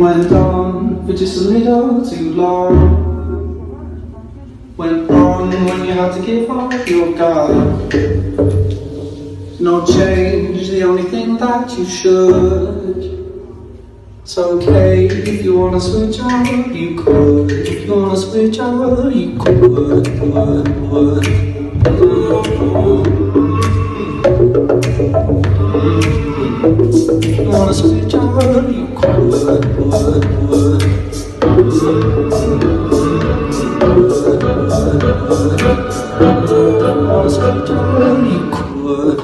Went on for just a little too long Went wrong when you had to give up your guard No change, the only thing that you should It's okay if you wanna switch out, you could If you wanna switch out, you could, would, would. Mm -hmm wanna switch up, you could, would, would. You wanna switch up, you